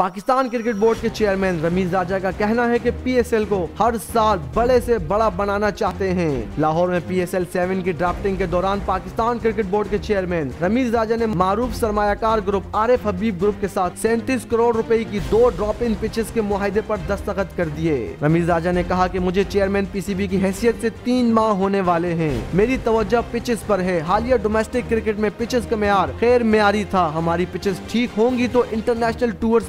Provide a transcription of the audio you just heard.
Pakistan cricket board के chairman Ramiz Raja का कहना है कि पीएसएल को हर साल बड़े से बड़ा बनाना चाहते हैं। लाहौर में पीएसएल सेवन की ड्राफ्टिंग के दौरान पाकिस्तान क्रिकेट बोर्ड के चेयरमैन रमीज राजा ने मारूफ सरमायाकार group R F Habib group के साथ सैंतीस करोड़ रुपए की दो ड्रॉप इन पिचेस के मुहिदे आरोप दस्तखत कर दिए। रमीज राजा ने कहा की मुझे चेयरमैन पीसीबी की हैसियत ऐसी तीन माह होने वाले है। मेरी तवज्जो पिचेस आरोप है। हालिया डोमेस्टिक क्रिकेट में पिचेस का मैार खैर म्यारी था। हमारी पिचेस ठीक होंगी तो इंटरनेशनल टूर्स